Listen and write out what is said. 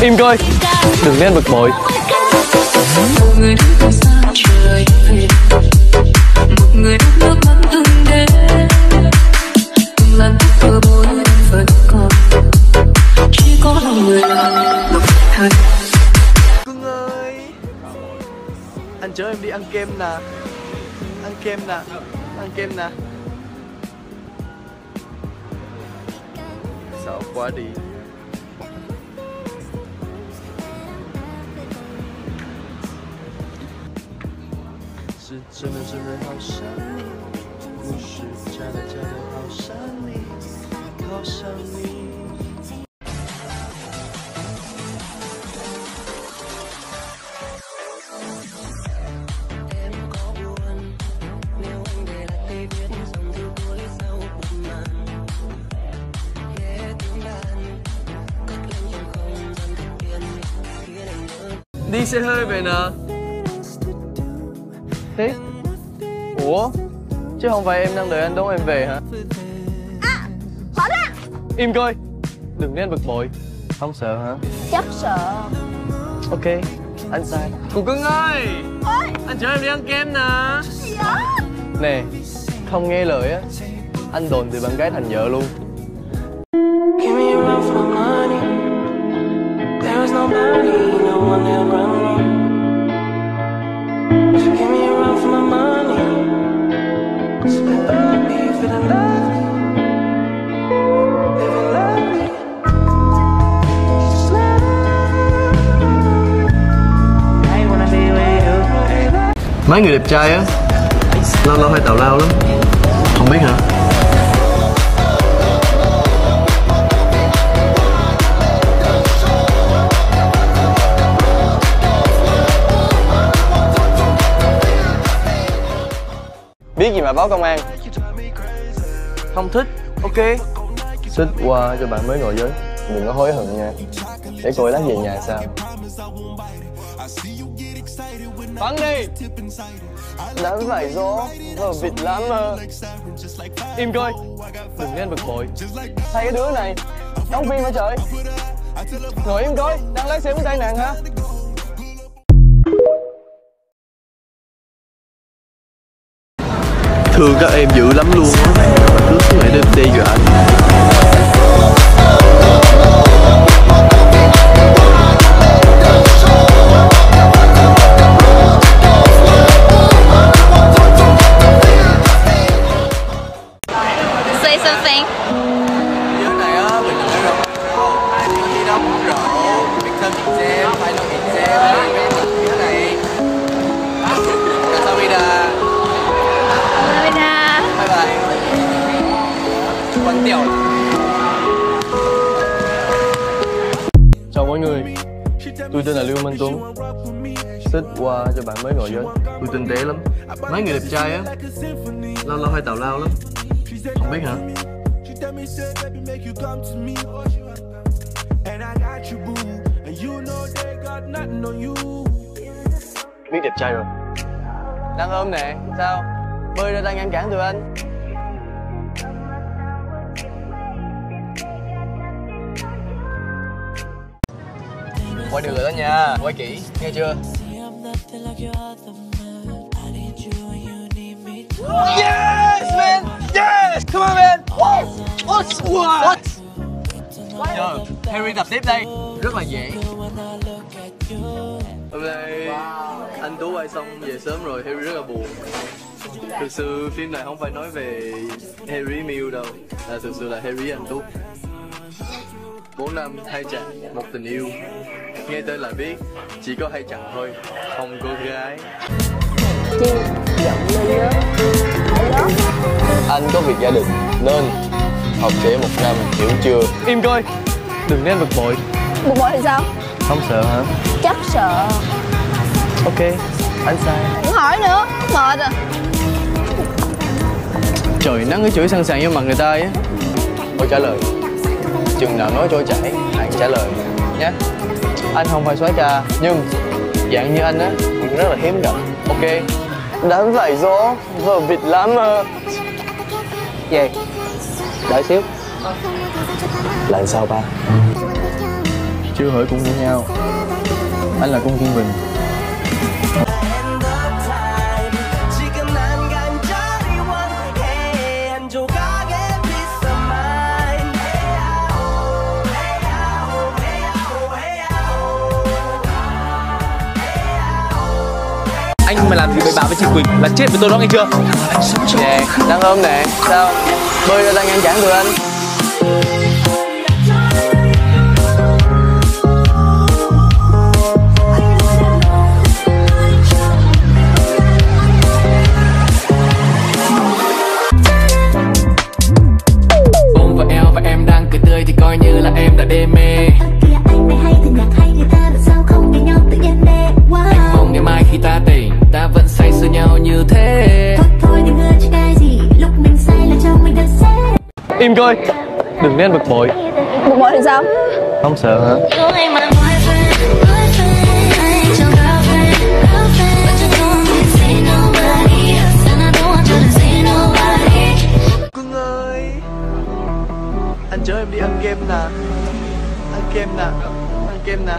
Im coi Đừng nên bực bội. Một người đứng từ xa trời một người đất nước từng tóc bối vẫn còn chỉ có lòng người là Cưng ơi Anh chở em đi ăn kem nè. Ăn kem nè. Ăn kem nè. Sao quá đi. 真的真的好想你，故事假的假的好想你，好想你。Đi xe hơi về nè Thế Ủa? Chứ không phải em đang đợi anh đón em về hả? Bỏ ra. Im coi. Đừng nên bực bội. Không sợ hả? Chắc sợ. Ok Anh sai. Cô cưng ơi! Ôi! Anh chở em đi ăn kem nè. Gì đó Nè Không nghe lời á Anh đồn từ bạn gái thành vợ luôn. Give me a run for money. There is nobody, no one that run Mấy người đẹp trai á Lâu lâu hay tào lao lắm. Không biết hả? Gì mà báo công an? Không thích. Ok. Xích qua cho bạn mới ngồi với Đừng có hối hận nha. Để coi lát về nhà sao? Bắn đi. Đã vậy gió. Vợ vịt lắm mà. Im coi. Đừng nên bực bội. Thấy cái đứa này Đóng phim hả trời? Ngồi im coi Đang lái xe với tai nạn hả Thương các em dữ lắm luôn. á tên là Lưu Minh Tuấn. Xích qua cho bạn mới ngồi với. Tôi tinh tế lắm. Mấy người đẹp trai á Lâu lâu hay tào lao lắm. Không biết hả. Biết đẹp trai rồi. Đang ôm nè, sao? Bơi ra đang ngăn cản tụi anh Quay đường đó nha, quay kỹ, nghe chưa? Yes, man! Yes! Come on, man! What? What? What? Giờ, Harry tập tiếp đây Rất là dễ Hôm nay anh Tú quay xong về sớm rồi, Harry rất là buồn Thực sự phim này không phải nói về Harry Mew đâu là Thực sự là Harry anh Tú bốn năm, hai chàng, một tình yêu Nghe tên là biết, chỉ có hai chàng thôi, không có gái. Chi Giọng Hay đó. Anh có việc gia đình, nên học trễ một năm, hiểu chưa? Im coi, đừng nên bực bội. Bực bội thì sao? Không sợ hả? Chắc sợ. Ok, anh sai. Đừng hỏi nữa Mệt à. Trời nắng cái chửi sẵn sàng vô mặt người ta á Tôi trả lời. Chừng nào nói trôi chảy, hãy trả lời nhé anh không phải xóa trà nhưng dạng như anh á, cũng rất là hiếm gặp, ok? Đám vải gió vợ vịt lắm về, đợi xíu. Lần sau ba? Chưa hỏi cũng như nhau. Anh là công kiên bình. anh mà làm gì với bà với chị Quỳnh là chết với tôi đó nghe chưa? Nè, đang ôm nè, sao? Bơi ra ngăn chẳng được anh im coi. Đừng nên bực bội. Bực bội thì sao? Không sợ. Hả anh chở em đi ăn game nè. Ăn game nè. Ăn game nè.